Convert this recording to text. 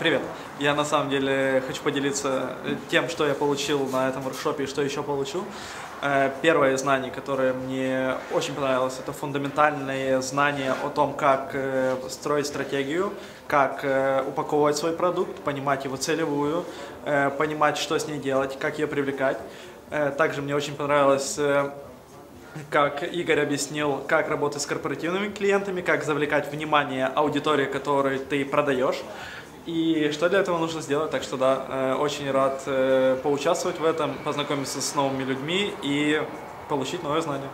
Привет. Я на самом деле хочу поделиться тем, что я получил на этом воркшопе и что еще получу. Э, первое знание, которое мне очень понравилось, это фундаментальные знания о том, как э, строить стратегию, как э, упаковывать свой продукт, понимать его целевую, понимать, что с ней делать, как ее привлекать. Также мне очень понравилось как Игорь объяснил, как работать с корпоративными клиентами, как завлекать внимание аудитории, которой ты продаешь. И что для этого нужно сделать? Так что да, э, очень рад э, поучаствовать в этом, познакомиться с новыми людьми и получить новые знания.